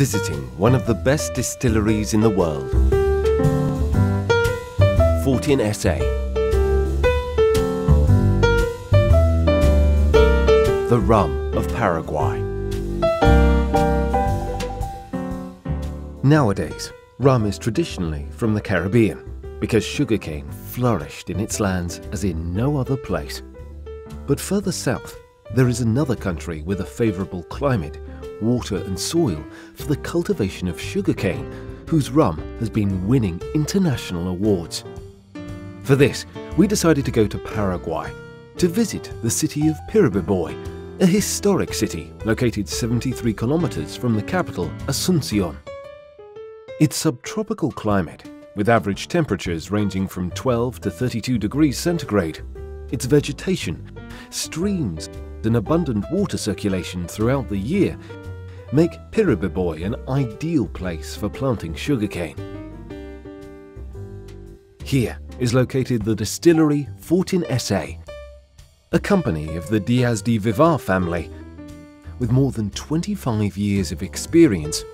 visiting one of the best distilleries in the world. Fortin SA. The rum of Paraguay. Nowadays, rum is traditionally from the Caribbean because sugarcane flourished in its lands as in no other place. But further south, there is another country with a favourable climate, water and soil for the cultivation of sugarcane, whose rum has been winning international awards. For this, we decided to go to Paraguay to visit the city of Piribebuy, a historic city located 73 kilometers from the capital, Asuncion. Its subtropical climate, with average temperatures ranging from 12 to 32 degrees centigrade, its vegetation, streams, and abundant water circulation throughout the year make Piribebuy an ideal place for planting sugarcane. Here is located the distillery Fortin SA, a company of the Diaz de Vivar family with more than 25 years of experience,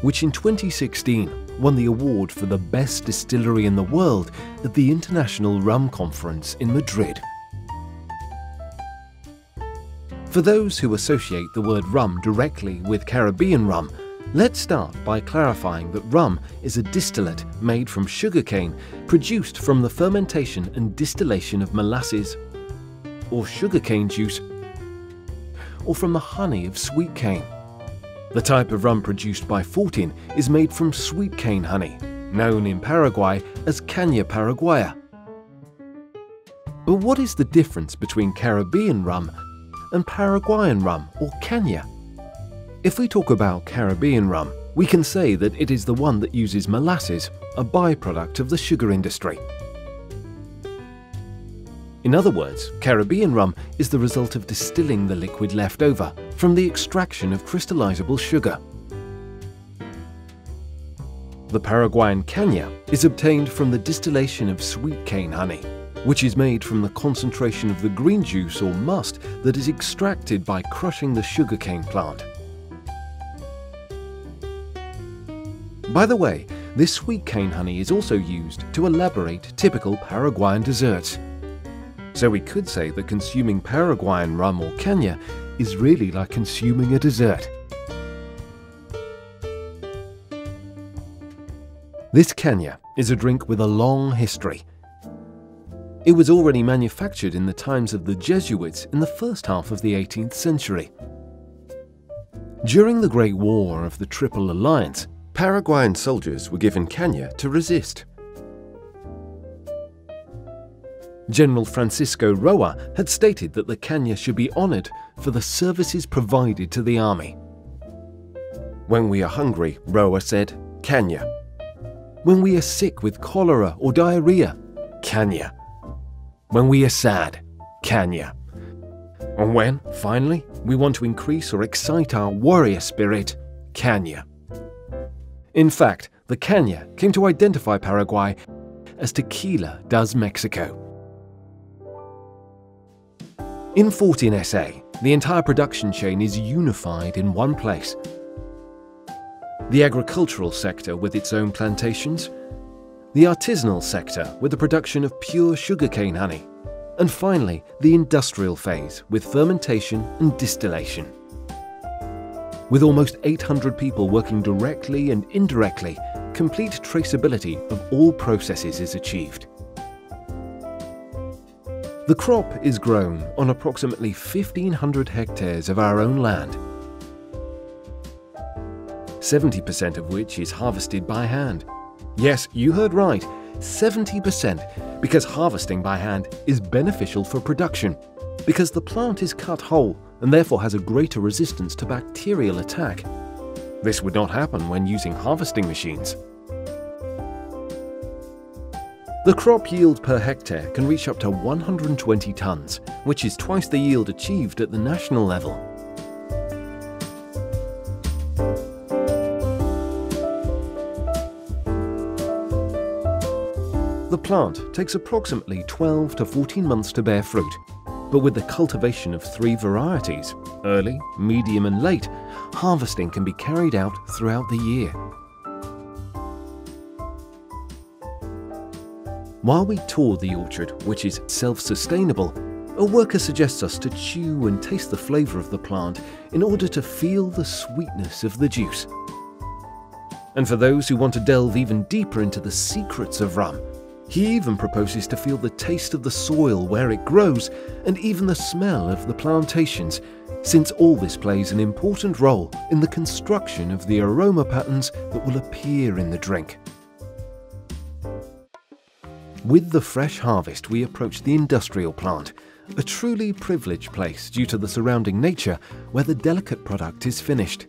which in 2016 won the award for the best distillery in the world at the International Rum Conference in Madrid. For those who associate the word rum directly with Caribbean rum, let's start by clarifying that rum is a distillate made from sugarcane produced from the fermentation and distillation of molasses or sugarcane juice or from the honey of sweet cane. The type of rum produced by Fortin is made from sweet cane honey, known in Paraguay as Caña Paraguaya. But what is the difference between Caribbean rum and Paraguayan rum or Caña. If we talk about Caribbean rum, we can say that it is the one that uses molasses, a byproduct of the sugar industry. In other words, Caribbean rum is the result of distilling the liquid left over from the extraction of crystallizable sugar. The Paraguayan caña is obtained from the distillation of sweet cane honey which is made from the concentration of the green juice or must that is extracted by crushing the sugarcane plant. By the way, this sweet cane honey is also used to elaborate typical Paraguayan desserts. So we could say that consuming Paraguayan rum or caña is really like consuming a dessert. This caña is a drink with a long history it was already manufactured in the times of the Jesuits in the first half of the 18th century. During the Great War of the Triple Alliance, Paraguayan soldiers were given caña to resist. General Francisco Roa had stated that the caña should be honoured for the services provided to the army. When we are hungry, Roa said, caña. When we are sick with cholera or diarrhea, caña when we are sad, caña. And when, finally, we want to increase or excite our warrior spirit, caña. In fact, the caña came to identify Paraguay as tequila does Mexico. In Fortin SA, the entire production chain is unified in one place. The agricultural sector with its own plantations, the artisanal sector with the production of pure sugarcane honey, and finally the industrial phase with fermentation and distillation. With almost 800 people working directly and indirectly, complete traceability of all processes is achieved. The crop is grown on approximately 1,500 hectares of our own land, 70% of which is harvested by hand Yes, you heard right, 70%, because harvesting by hand is beneficial for production, because the plant is cut whole and therefore has a greater resistance to bacterial attack. This would not happen when using harvesting machines. The crop yield per hectare can reach up to 120 tonnes, which is twice the yield achieved at the national level. Plant takes approximately 12 to 14 months to bear fruit, but with the cultivation of three varieties, early, medium and late, harvesting can be carried out throughout the year. While we tour the orchard, which is self-sustainable, a worker suggests us to chew and taste the flavour of the plant in order to feel the sweetness of the juice. And for those who want to delve even deeper into the secrets of rum, he even proposes to feel the taste of the soil where it grows and even the smell of the plantations, since all this plays an important role in the construction of the aroma patterns that will appear in the drink. With the fresh harvest, we approach the industrial plant, a truly privileged place due to the surrounding nature where the delicate product is finished.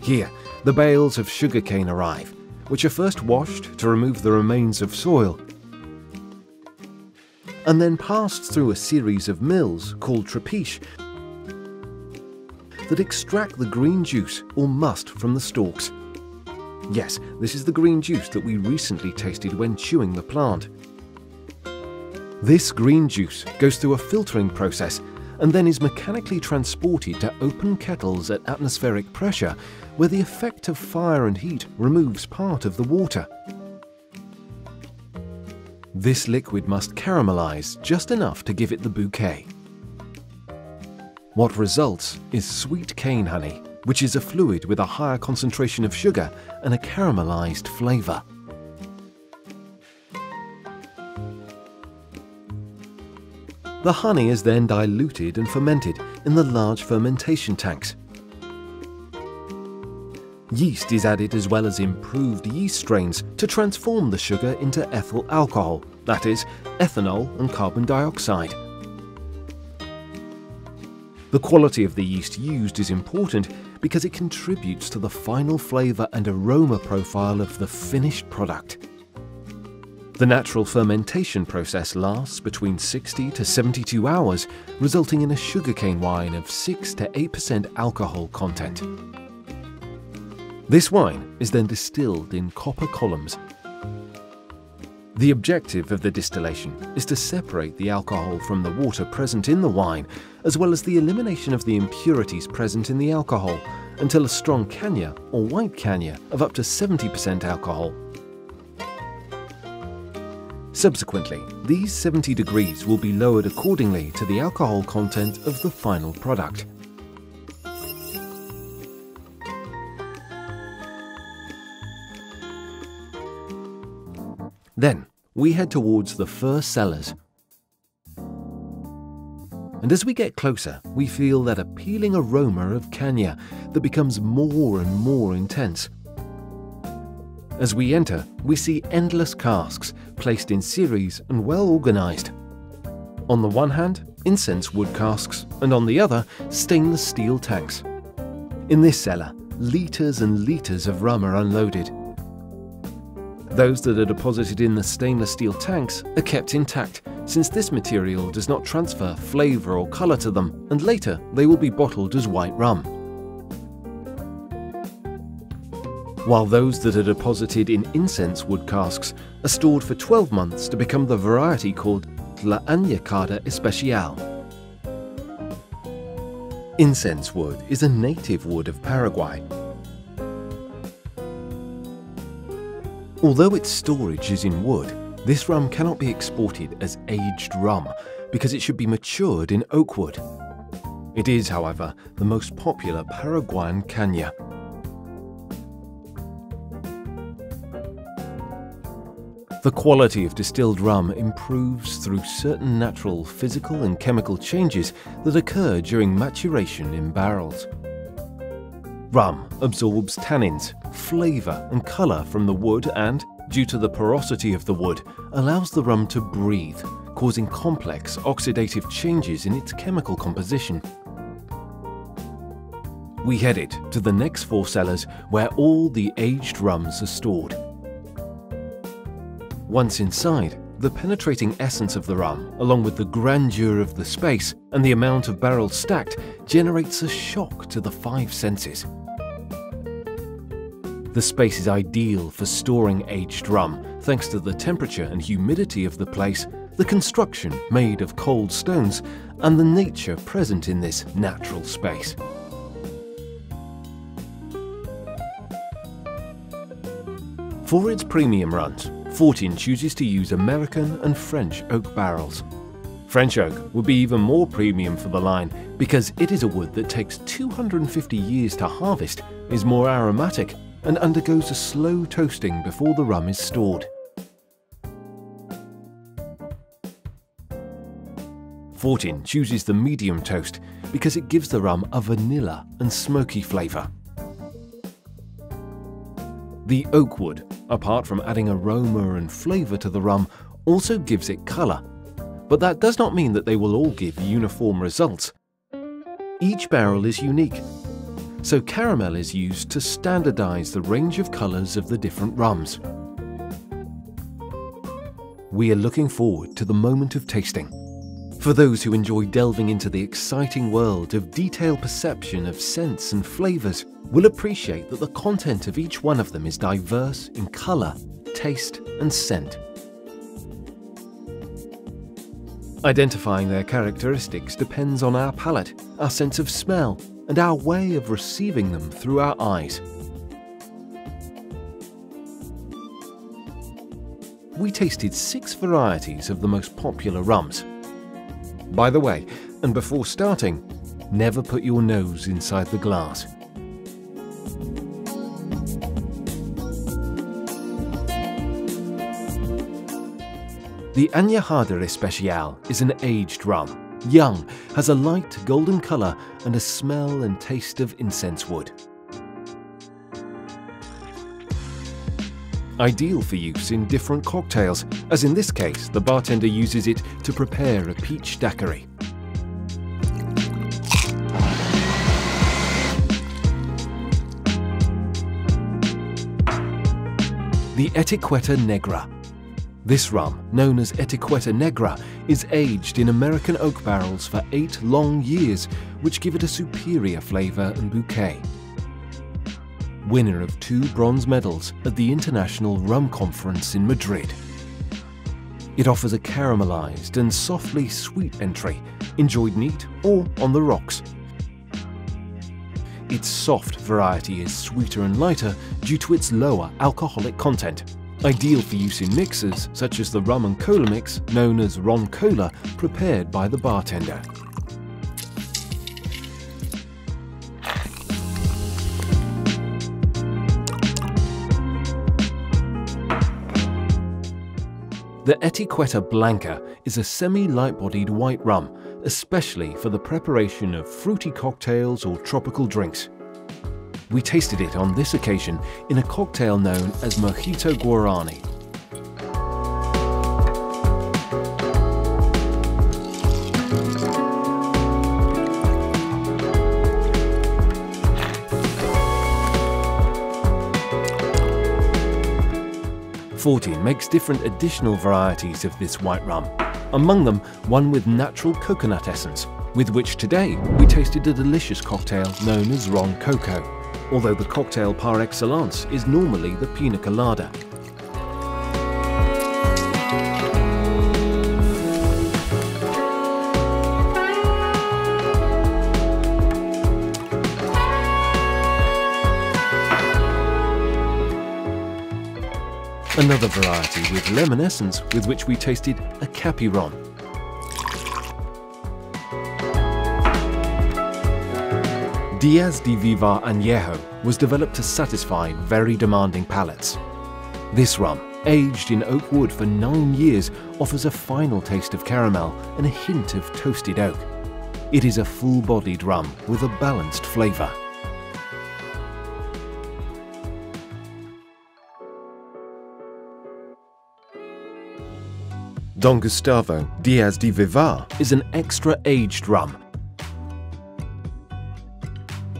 Here, the bales of sugarcane arrive, which are first washed to remove the remains of soil, and then passed through a series of mills called trapiche that extract the green juice or must from the stalks. Yes, this is the green juice that we recently tasted when chewing the plant. This green juice goes through a filtering process and then is mechanically transported to open kettles at atmospheric pressure where the effect of fire and heat removes part of the water. This liquid must caramelize just enough to give it the bouquet. What results is sweet cane honey, which is a fluid with a higher concentration of sugar and a caramelized flavor. The honey is then diluted and fermented in the large fermentation tanks. Yeast is added as well as improved yeast strains to transform the sugar into ethyl alcohol, that is, ethanol and carbon dioxide. The quality of the yeast used is important because it contributes to the final flavour and aroma profile of the finished product. The natural fermentation process lasts between 60 to 72 hours, resulting in a sugarcane wine of 6 to 8% alcohol content. This wine is then distilled in copper columns. The objective of the distillation is to separate the alcohol from the water present in the wine, as well as the elimination of the impurities present in the alcohol, until a strong caña or white caña of up to 70% alcohol Subsequently, these 70 degrees will be lowered accordingly to the alcohol content of the final product. Then, we head towards the first cellars. And as we get closer, we feel that appealing aroma of Caña that becomes more and more intense. As we enter, we see endless casks placed in series and well organized. On the one hand, incense wood casks, and on the other, stainless steel tanks. In this cellar, litres and litres of rum are unloaded. Those that are deposited in the stainless steel tanks are kept intact, since this material does not transfer flavour or colour to them, and later they will be bottled as white rum. While those that are deposited in incense wood casks are stored for 12 months to become the variety called La Añejada Especial. Incense wood is a native wood of Paraguay. Although its storage is in wood, this rum cannot be exported as aged rum because it should be matured in oak wood. It is, however, the most popular Paraguayan caña. The quality of distilled rum improves through certain natural physical and chemical changes that occur during maturation in barrels. Rum absorbs tannins, flavour and colour from the wood and, due to the porosity of the wood, allows the rum to breathe, causing complex oxidative changes in its chemical composition. We headed to the next four cellars where all the aged rums are stored. Once inside, the penetrating essence of the rum, along with the grandeur of the space and the amount of barrels stacked, generates a shock to the five senses. The space is ideal for storing aged rum thanks to the temperature and humidity of the place, the construction made of cold stones, and the nature present in this natural space. For its premium runs, Fortin chooses to use American and French oak barrels. French oak would be even more premium for the line because it is a wood that takes 250 years to harvest, is more aromatic, and undergoes a slow toasting before the rum is stored. Fortin chooses the medium toast because it gives the rum a vanilla and smoky flavour. The oak wood, apart from adding aroma and flavour to the rum, also gives it colour. But that does not mean that they will all give uniform results. Each barrel is unique, so caramel is used to standardise the range of colours of the different rums. We are looking forward to the moment of tasting. For those who enjoy delving into the exciting world of detailed perception of scents and flavours, will appreciate that the content of each one of them is diverse in colour, taste and scent. Identifying their characteristics depends on our palate, our sense of smell, and our way of receiving them through our eyes. We tasted six varieties of the most popular rums, by the way, and before starting, never put your nose inside the glass. The Añejada Especial is an aged rum. Young, has a light golden colour and a smell and taste of incense wood. Ideal for use in different cocktails, as in this case the bartender uses it to prepare a peach daiquiri. The Etiqueta Negra. This rum, known as Etiqueta Negra, is aged in American oak barrels for eight long years, which give it a superior flavour and bouquet winner of two bronze medals at the International Rum Conference in Madrid. It offers a caramelized and softly sweet entry, enjoyed neat or on the rocks. Its soft variety is sweeter and lighter due to its lower alcoholic content, ideal for use in mixers such as the rum and cola mix known as ron cola prepared by the bartender. The Etiqueta Blanca is a semi-light-bodied white rum, especially for the preparation of fruity cocktails or tropical drinks. We tasted it on this occasion in a cocktail known as Mojito Guarani. Fortin makes different additional varieties of this white rum, among them one with natural coconut essence, with which today we tasted a delicious cocktail known as Ron Coco, although the cocktail par excellence is normally the pina colada. Another variety with lemon essence with which we tasted a Capiron. Diaz de Vivar Añejo was developed to satisfy very demanding palates. This rum, aged in oak wood for nine years, offers a final taste of caramel and a hint of toasted oak. It is a full-bodied rum with a balanced flavour. Don Gustavo Diaz de Vivar is an extra aged rum.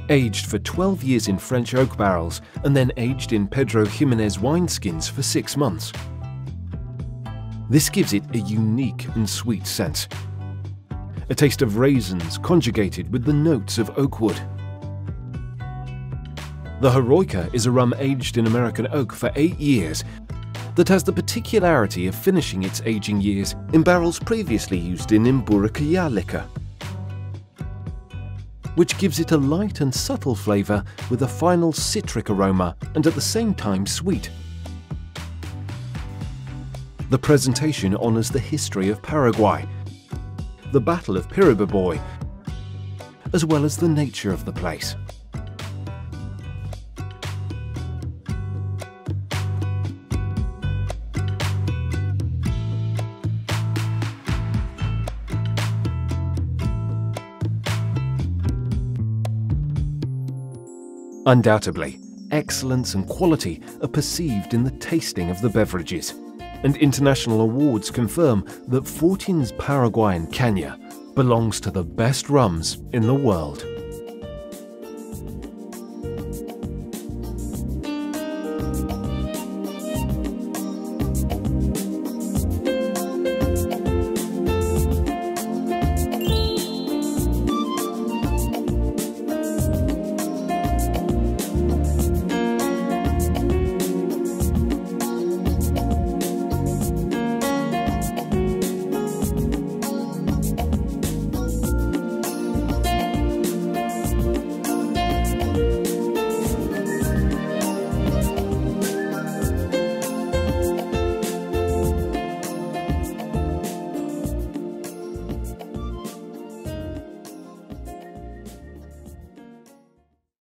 Aged for 12 years in French oak barrels and then aged in Pedro Ximenez wineskins for 6 months. This gives it a unique and sweet scent. A taste of raisins conjugated with the notes of oak wood. The Heroica is a rum aged in American oak for 8 years that has the particularity of finishing its aging years in barrels previously used in Mburucuyá liquor, which gives it a light and subtle flavour with a final citric aroma and at the same time sweet. The presentation honours the history of Paraguay, the Battle of Piribebuy, as well as the nature of the place. Undoubtedly, excellence and quality are perceived in the tasting of the beverages, and international awards confirm that Fortin's Paraguayan Caña belongs to the best rums in the world.